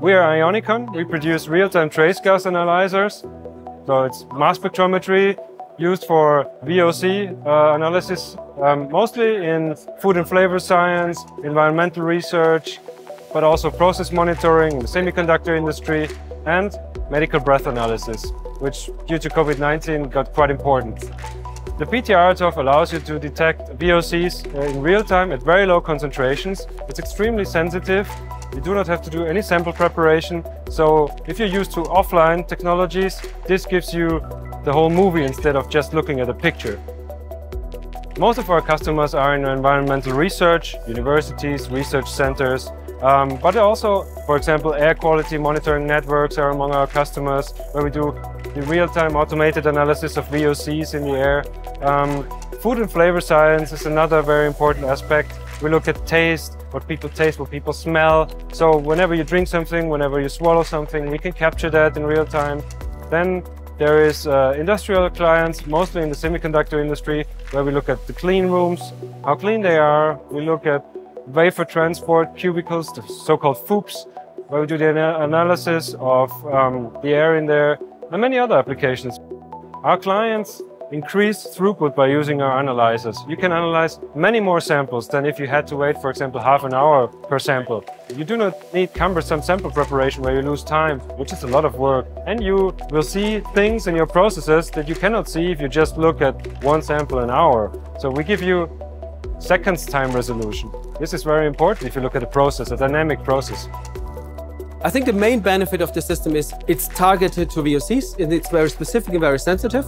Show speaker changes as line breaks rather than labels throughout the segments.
We are Ionicon. We produce real-time trace gas analyzers. So it's mass spectrometry used for VOC uh, analysis, um, mostly in food and flavor science, environmental research, but also process monitoring in the semiconductor industry and medical breath analysis, which due to COVID-19 got quite important. The PTR-TOF allows you to detect VOCs uh, in real time at very low concentrations. It's extremely sensitive. You do not have to do any sample preparation. So if you're used to offline technologies, this gives you the whole movie instead of just looking at a picture. Most of our customers are in environmental research, universities, research centers, um, but also, for example, air quality monitoring networks are among our customers, where we do the real-time automated analysis of VOCs in the air. Um, food and flavor science is another very important aspect. We look at taste, what people taste, what people smell. So whenever you drink something, whenever you swallow something, we can capture that in real time. Then there is uh, industrial clients, mostly in the semiconductor industry, where we look at the clean rooms, how clean they are. We look at wafer transport cubicles, the so-called FOUPs, where we do the analysis of um, the air in there, and many other applications. Our clients increase throughput by using our analyzers. You can analyze many more samples than if you had to wait, for example, half an hour per sample. You do not need cumbersome sample preparation where you lose time, which is a lot of work. And you will see things in your processes that you cannot see if you just look at one sample an hour. So we give you seconds time resolution. This is very important if you look at a process, a dynamic process.
I think the main benefit of the system is it's targeted to VOCs, and it's very specific and very sensitive,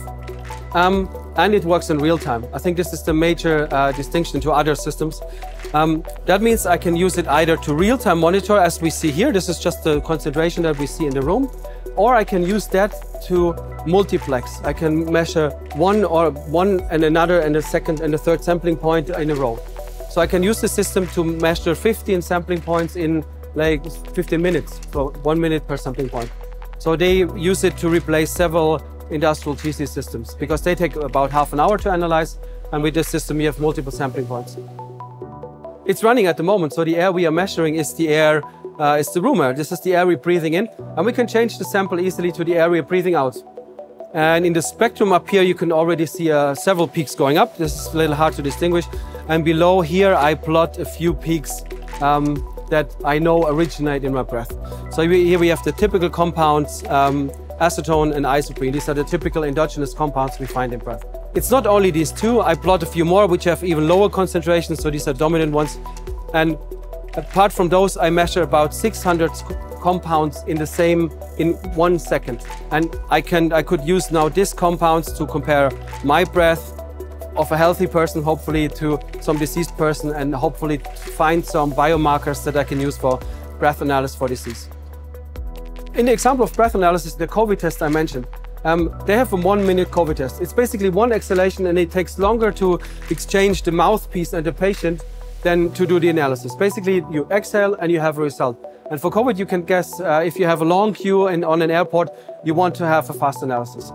um, and it works in real time. I think this is the major uh, distinction to other systems. Um, that means I can use it either to real-time monitor, as we see here, this is just the concentration that we see in the room, or I can use that to multiplex. I can measure one or one and another and a second and a third sampling point in a row. So I can use the system to measure 15 sampling points in like 15 minutes, so one minute per sampling point. So they use it to replace several industrial GC systems because they take about half an hour to analyze and with this system you have multiple sampling points. It's running at the moment, so the air we are measuring is the air uh, is the room air. This is the air we're breathing in, and we can change the sample easily to the air we're breathing out. And in the spectrum up here, you can already see uh, several peaks going up. This is a little hard to distinguish. And below here, I plot a few peaks um, that I know originate in my breath. So here we have the typical compounds, um, acetone and isoprene. These are the typical endogenous compounds we find in breath. It's not only these two, I plot a few more which have even lower concentrations, so these are dominant ones. And Apart from those, I measure about 600 compounds in the same in one second. And I can I could use now these compounds to compare my breath of a healthy person, hopefully to some diseased person, and hopefully find some biomarkers that I can use for breath analysis for disease. In the example of breath analysis, the COVID test I mentioned, um, they have a one minute COVID test. It's basically one exhalation and it takes longer to exchange the mouthpiece and the patient than to do the analysis. Basically, you exhale and you have a result. And for COVID, you can guess uh, if you have a long queue in, on an airport, you want to have a fast analysis.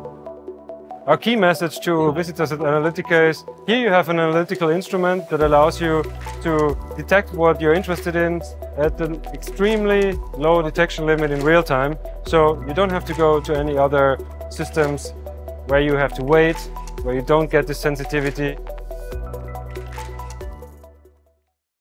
Our key message to visitors at Analytica is here you have an analytical instrument that allows you to detect what you're interested in at an extremely low detection limit in real time. So you don't have to go to any other systems where you have to wait, where you don't get the sensitivity.